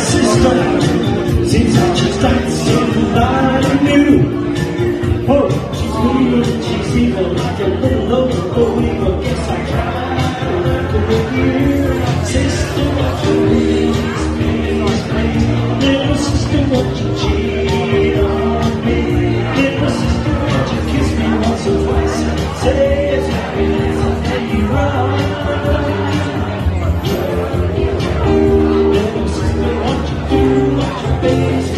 sister. Oh, what you need, little sister, what you cheat. face